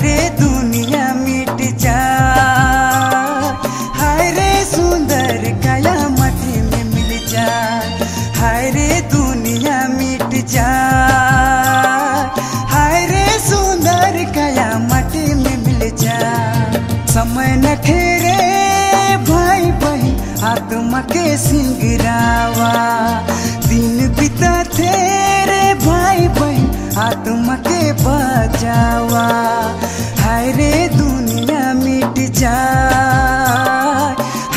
रे दुनिया मिट जा रे में मिल जा। हाय रे दुनिया मिट जा। रे में मिल जा। समय न भाई के सिंगरावा। दिन बिता तेरे भाई बहन आत्मा के बचावा हाय रे दुनिया मिट जा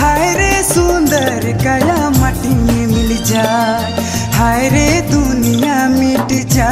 हाय रे सुंदर कया मटी में मिल जाए हाय रे दुनिया मिट जा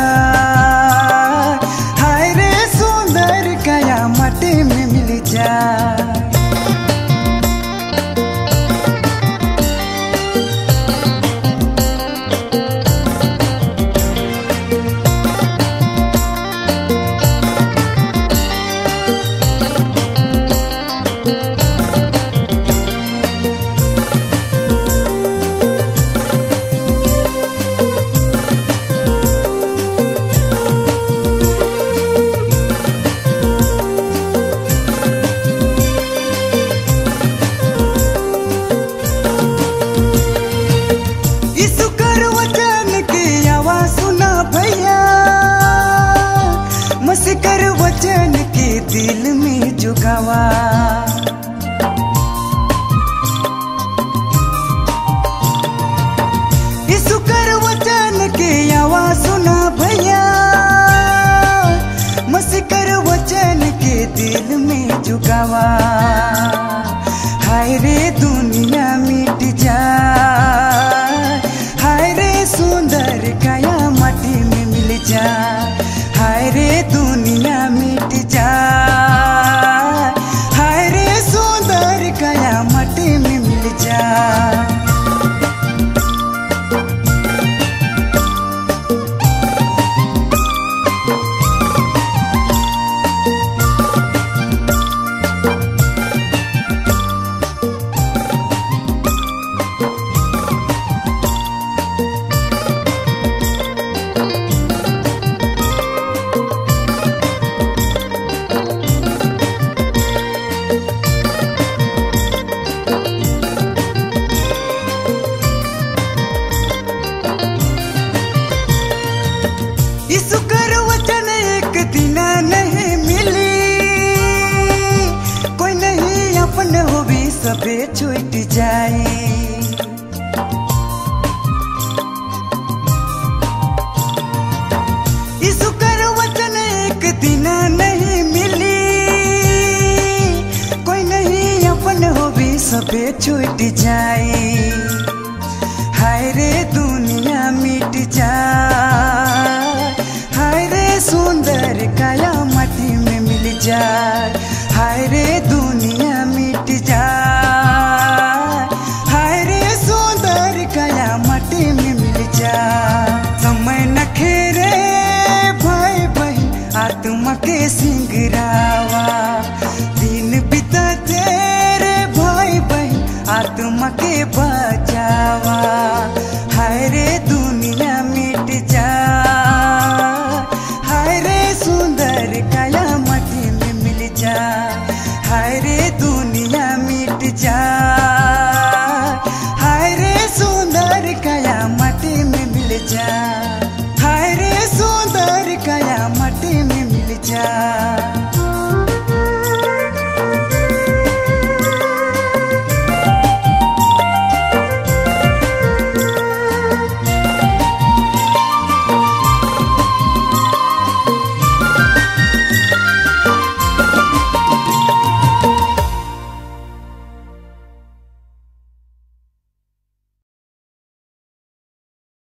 में नहीं मिली। कोई नहीं अपन हो भी सबे छूट जाए कोई नहीं अपन हो भी छूट जाई। हाय रे दुनिया मिट जा। हाय रे सुंदर काया जाए। हाय रे दुनिया मिट जाए। हाय रे सुंदर कयामत में मिल जा समय नखेरे भाई बहन, आत्मा के सिंगरावा। दिन बिता तेरे भाई बहन, आत्मा के बचावा। down.